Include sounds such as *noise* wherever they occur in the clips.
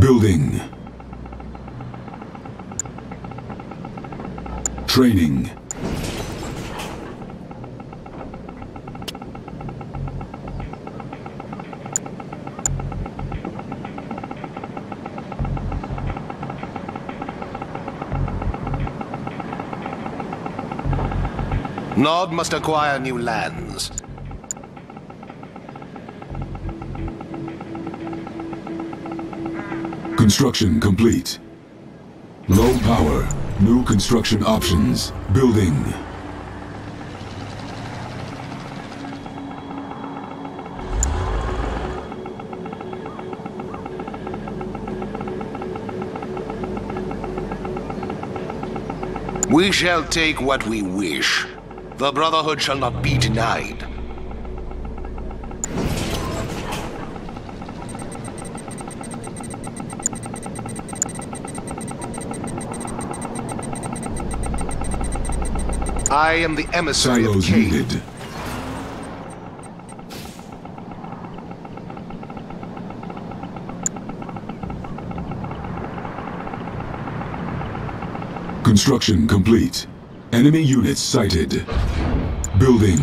Building. Training. Nod must acquire new lands. Construction complete. Low power. New construction options. Building. We shall take what we wish. The Brotherhood shall not be denied. I am the emissary of Silos Kane. needed. Construction complete. Enemy units sighted. Building.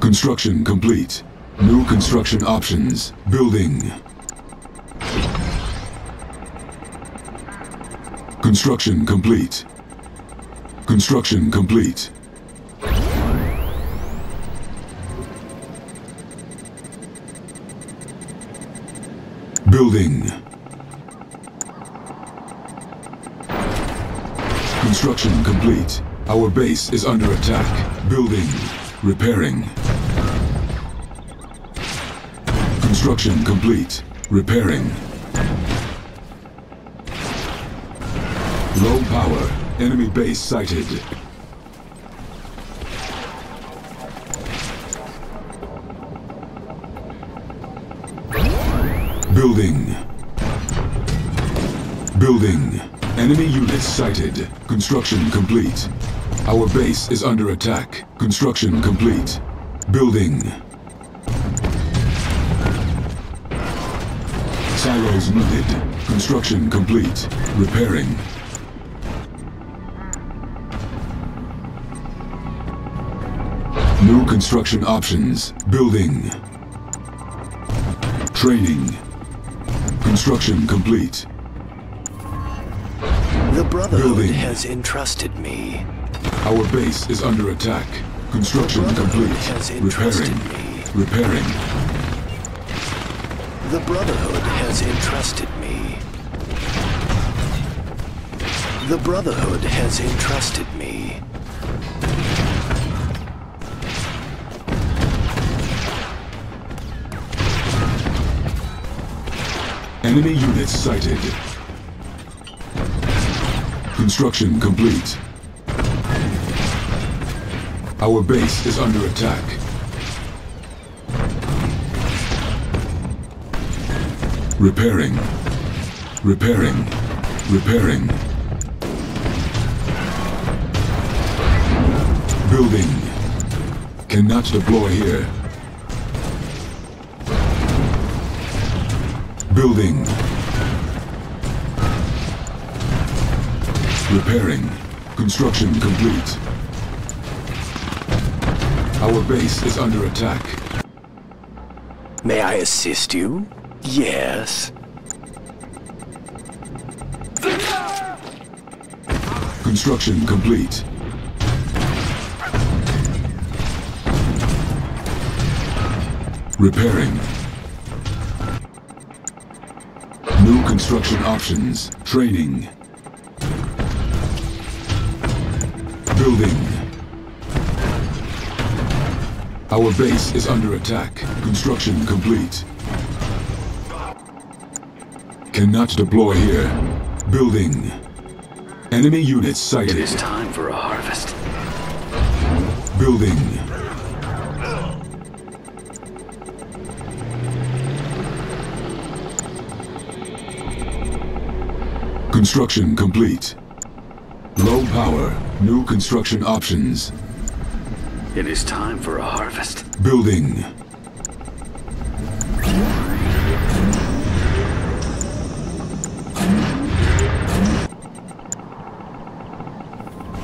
Construction complete. New construction options. Building. Construction complete. Construction complete. Building. Construction complete. Our base is under attack. Building. Repairing. Construction complete. Repairing. Low power. Enemy base sighted. Building. Building. Enemy units sighted. Construction complete. Our base is under attack. Construction complete. Building. Silos needed. Construction complete. Repairing. New construction options. Building. Training. Construction complete. The Brotherhood Building. has entrusted me. Our base is under attack. Construction complete. Repairing. Repairing. The Brotherhood has entrusted me. The Brotherhood has entrusted me. Enemy units sighted. Construction complete. Our base is under attack. Repairing. Repairing. Repairing. Building. Cannot deploy here. Building. Repairing. Construction complete. Our base is under attack. May I assist you? Yes. Construction complete. Repairing. New construction options. Training. Building. Our base is under attack. Construction complete. Cannot deploy here. Building. Enemy units sighted. It is time for a harvest. Building. Construction complete. Low power. New construction options. It is time for a harvest. Building.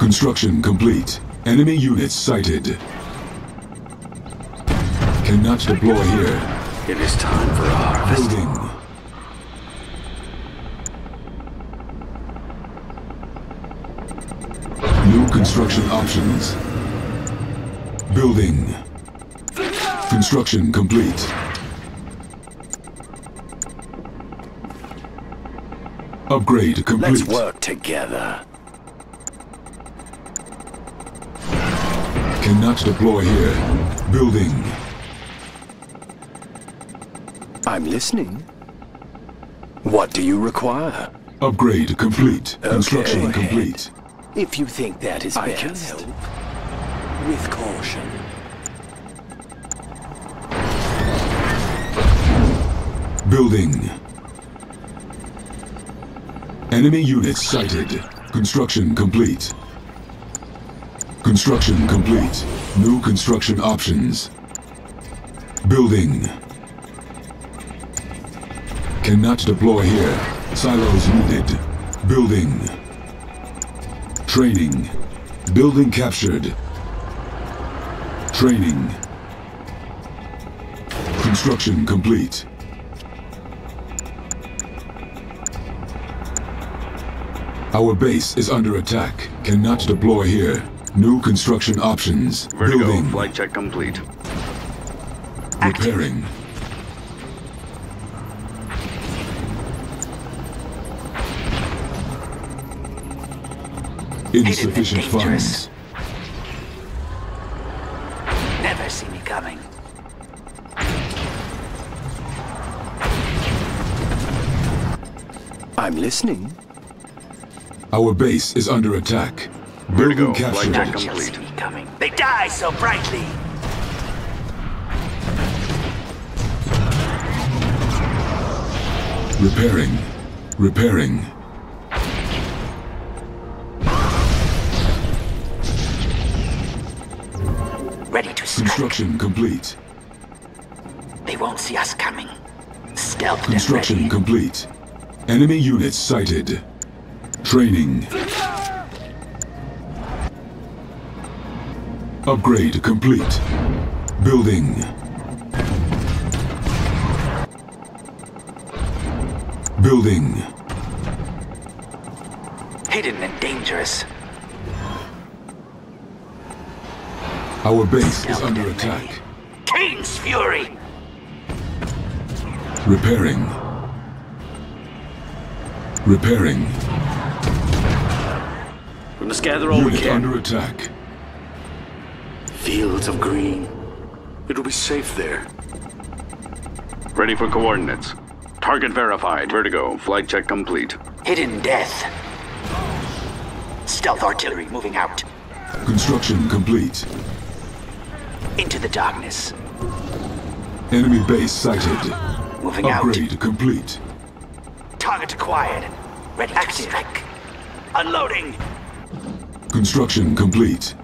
Construction complete. Enemy units sighted. Cannot deploy here. It is time for a harvest. Building. New construction options. Building. Construction complete. Upgrade complete. Let's work together. Cannot deploy here. Building. I'm listening. What do you require? Upgrade complete. Construction Okay. complete. If you think that is I best. can help. With caution. Building. Enemy units sighted. Construction complete. Construction complete. New construction options. Building. Cannot deploy here. Silos needed. Building. Training. Building captured. Training. Construction complete. Our base is under attack. Cannot deploy here. New construction options. Vertigo, Building. flight check complete. Repairing. Insufficient dangerous. funds. Never see me coming. I'm listening. Our base is under attack. Vertigo, Building flight captured. check None shall complete. coming. They die so brightly. Repairing. Repairing. Ready to strike. Construction complete. They won't see us coming. Stealth Construction complete. Enemy units sighted. Training. Upgrade complete. Building. Building. Hidden and dangerous. Our base is under attack. Kane's fury. Repairing. Repairing. We must gather all we Unit can. under attack. Fields of green. It'll be safe there. Ready for coordinates. Target verified. Vertigo, flight check complete. Hidden death. Stealth artillery moving out. Construction complete. Into the darkness. Enemy base sighted. Moving out. Upgrade complete. Target acquired. Ready to strike. Unloading. Construction complete.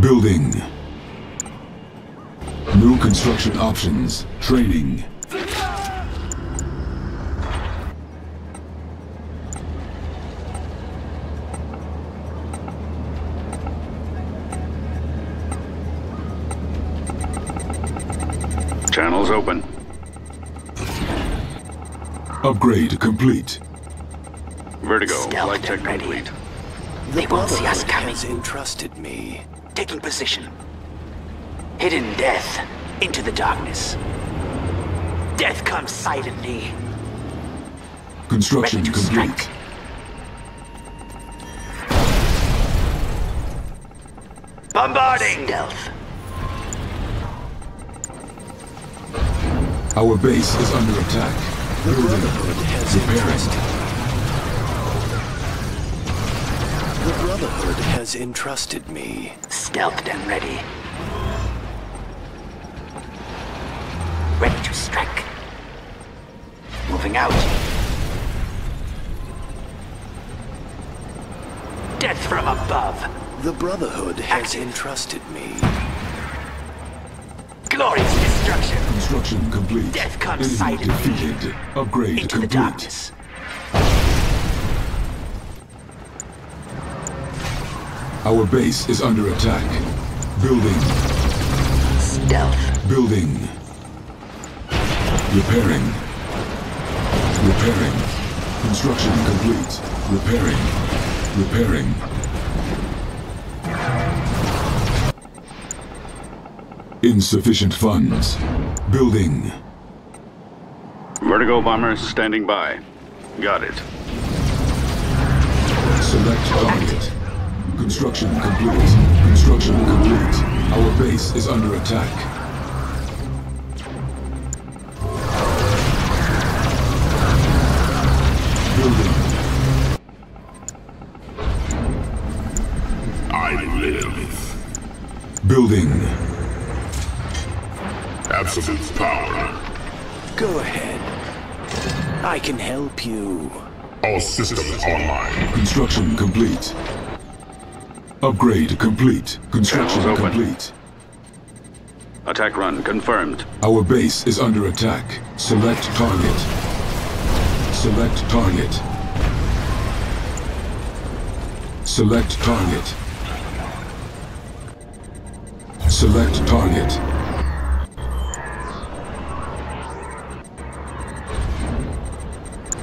Building. New construction options. Training. Channels open. Upgrade complete. Vertigo, Stealth flight check and ready. complete. They won't see us coming. has entrusted me. Taking position. Hidden death. Into the darkness. Death comes silently. Construction to complete. strike. Bombarding! Stealth. Our base is under attack. Repairing. Brotherhood has entrusted me. Stealthed and ready. Ready to strike. Moving out. Death from above. The Brotherhood has entrusted me. Glorious destruction. Construction complete. Death comes Enemy silently. defeated. Upgrade Into the complete. darkness. Our base is under attack. Building. Stealth. Building. Repairing. Repairing. Construction complete. Repairing. Repairing. Insufficient funds. Building. Vertigo bombers standing by. Got it. Select target. Construction complete. Construction complete. Our base is under attack. Building. I live. Building. Absolute power. Go ahead. I can help you. All systems online. Construction complete. Upgrade complete. Construction complete. Attack run confirmed. Our base is under attack. Select target. Select target. Select target. Select target.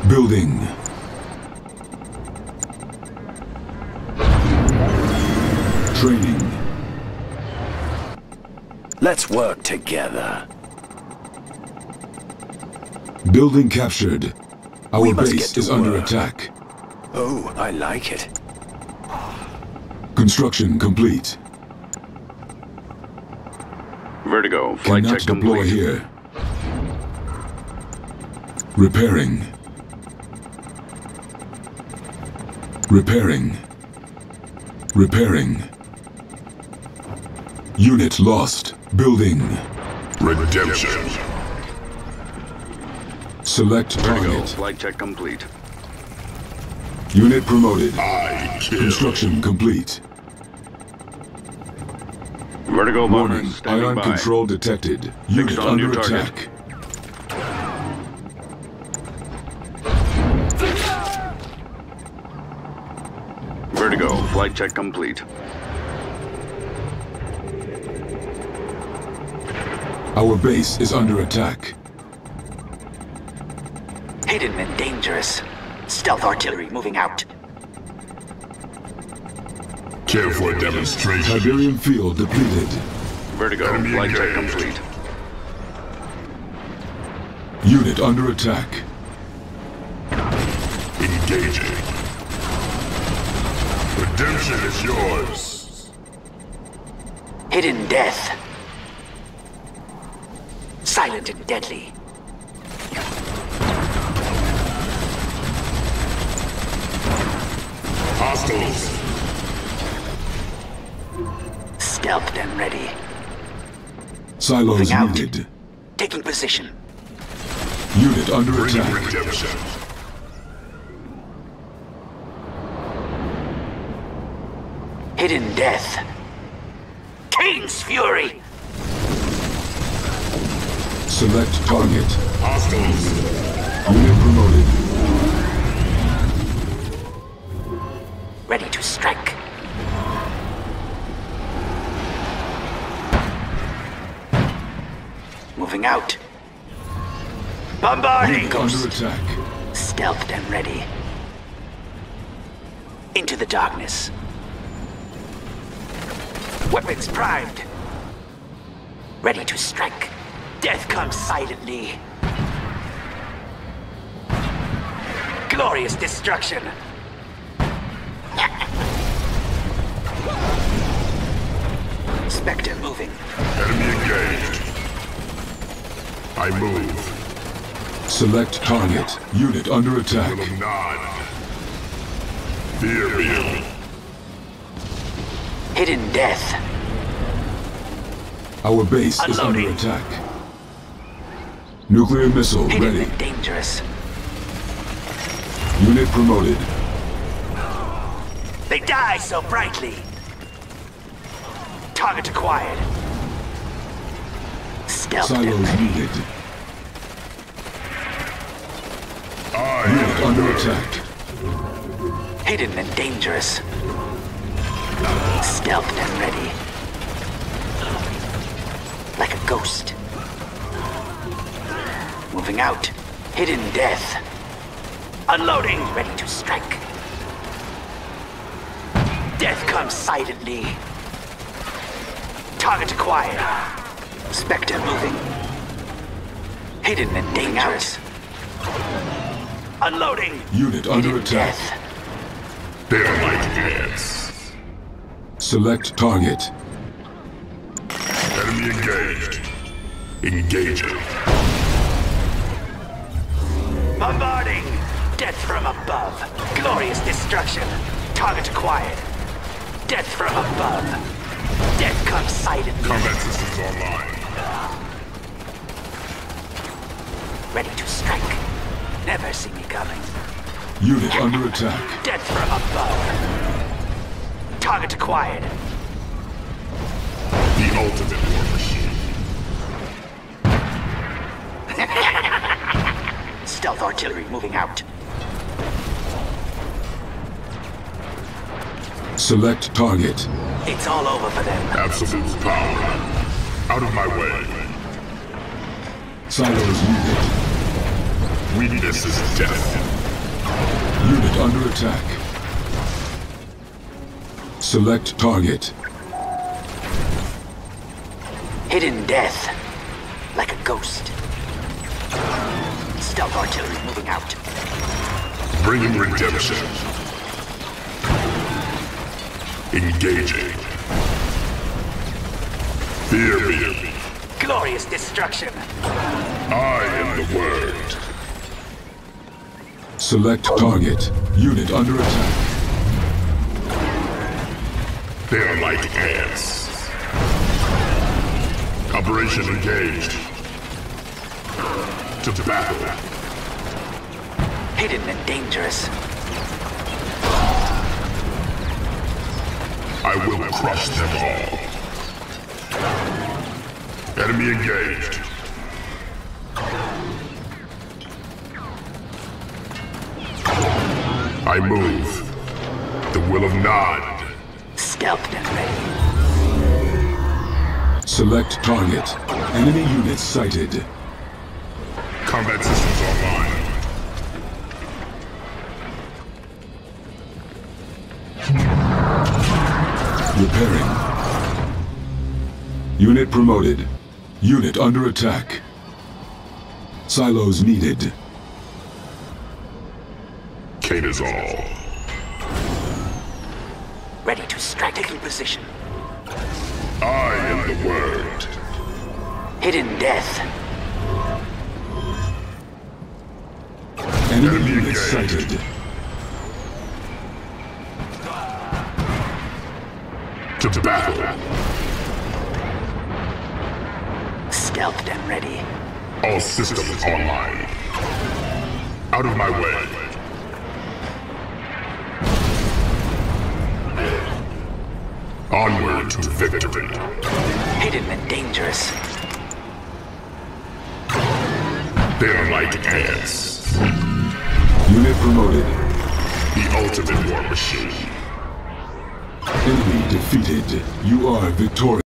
Building. Training. Let's work together. Building captured. Our base get to is under attack. Oh, I like it. Construction complete. Vertigo. Flight Cannot check deploy complete. here. Repairing. Repairing. Repairing. Unit lost. Building. Redemption. Select target. Flight check complete. Unit promoted. I kill. Construction complete. Vertigo Warning. Ion by. control detected. Unit on under target. attack. Vertigo. Flight check complete. Our base is under attack. Hidden and dangerous. Stealth artillery moving out. Care for a demonstration. Tiberium field depleted. Vertigo. Enemy Flight check engaged. complete. Unit under attack. Engaging. Redemption is yours. Hidden death. Silent and deadly. Hostiles. Stealthed and ready. Silos Moving out. needed. Taking position. Unit under Bring attack. redemption. Hidden death. Kane's fury. Select target. Hostiles. Unit promoted. Ready to strike. Moving out. Bombarding. Unit under attack. Stealthed and ready. Into the darkness. Weapons primed. Ready to strike. Death comes silently. Glorious destruction. Spectre moving. Enemy engaged. I move. Select target. Unit under attack. Will none. Fear me. Hidden death. Our base is under attack. Nuclear missile Hidden ready. and dangerous. Unit promoted. They die so brightly. Target acquired. Stealth them Silos ready. needed. I Unit under attack. Hidden and dangerous. Stealthed and ready. Like a ghost. Moving out. Hidden death. Unloading. Ready to strike. Death comes silently. Target acquired. Spectre moving. Hidden and dangerous. Unloading. Unit under Hidden attack. death. They are like ants. Select target. Enemy engaged. Engaging. Bombarding! Death from above. Glorious destruction. Target acquired. Death from above. Death comes silently. Combat systems online. Ready to strike. Never see me coming. Unit under attack. Death from above. Target acquired. The ultimate war machine. *laughs* Stealth artillery moving out. Select target. It's all over for them. Absolute power. Out of my way. Silos needed. Weakness is death. Unit under attack. Select target. Hidden death. Like a ghost. Stealth artillery moving out. Bringing redemption. Engaging. Fear me. Glorious destruction. I am the word. Select target. Unit under attack. They are like ants. Operation engaged. To battle. Hidden and dangerous. I will crush them all. Enemy engaged. I move. The will of none. Stealthed and ready. Select target. Enemy units sighted. Combat systems online. Repairing. Unit promoted. Unit under attack. Silos needed. Kane is all. Ready to strike. Taking position. I am the word. Hidden death. Enemy units To battle. Stealthed and ready. All systems online. Out of my way. Onward to victory. Hidden and dangerous. They are like ants. Unit promoted. The ultimate war machine. Enemy defeated. You are victorious.